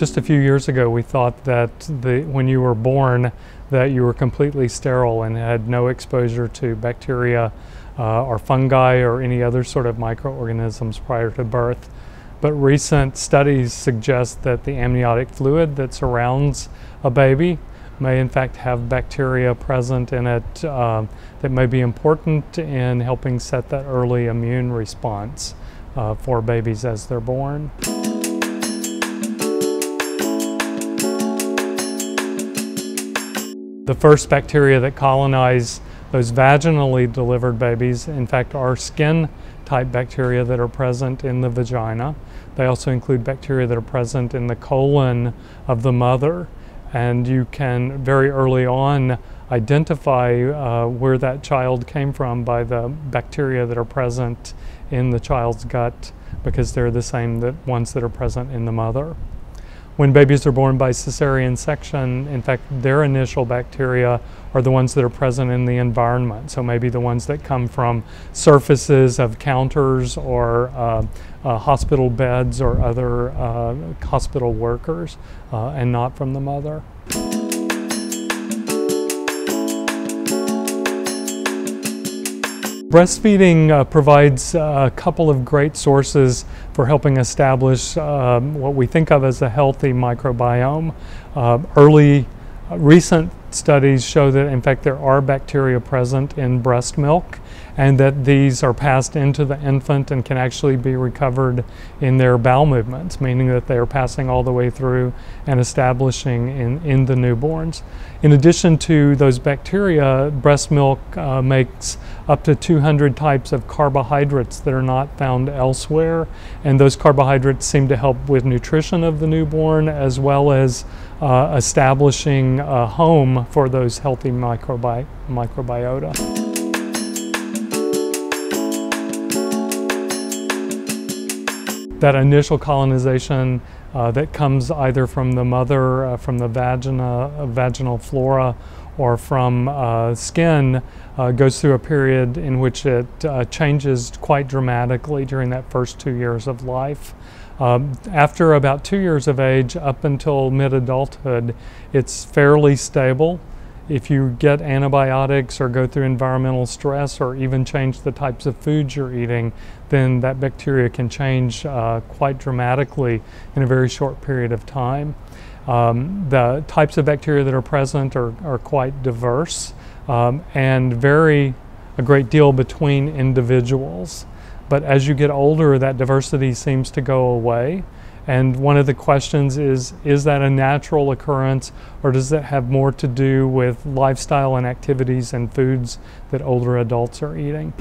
Just a few years ago, we thought that the, when you were born, that you were completely sterile and had no exposure to bacteria uh, or fungi or any other sort of microorganisms prior to birth. But recent studies suggest that the amniotic fluid that surrounds a baby may in fact have bacteria present in it uh, that may be important in helping set that early immune response uh, for babies as they're born. The first bacteria that colonize those vaginally delivered babies, in fact, are skin type bacteria that are present in the vagina. They also include bacteria that are present in the colon of the mother. And you can very early on identify uh, where that child came from by the bacteria that are present in the child's gut because they're the same that ones that are present in the mother. When babies are born by cesarean section, in fact, their initial bacteria are the ones that are present in the environment. So maybe the ones that come from surfaces of counters or uh, uh, hospital beds or other uh, hospital workers, uh, and not from the mother. Breastfeeding uh, provides a couple of great sources for helping establish um, what we think of as a healthy microbiome. Uh, early uh, recent studies show that in fact there are bacteria present in breast milk and that these are passed into the infant and can actually be recovered in their bowel movements, meaning that they are passing all the way through and establishing in, in the newborns. In addition to those bacteria, breast milk uh, makes up to 200 types of carbohydrates that are not found elsewhere, and those carbohydrates seem to help with nutrition of the newborn as well as uh, establishing a home for those healthy microbi microbiota. that initial colonization uh, that comes either from the mother, uh, from the vagina, uh, vaginal flora, or from uh, skin uh, goes through a period in which it uh, changes quite dramatically during that first two years of life. Um, after about two years of age, up until mid adulthood, it's fairly stable if you get antibiotics or go through environmental stress or even change the types of foods you're eating, then that bacteria can change uh, quite dramatically in a very short period of time. Um, the types of bacteria that are present are, are quite diverse um, and vary a great deal between individuals. But as you get older, that diversity seems to go away. And one of the questions is is that a natural occurrence or does it have more to do with lifestyle and activities and foods that older adults are eating?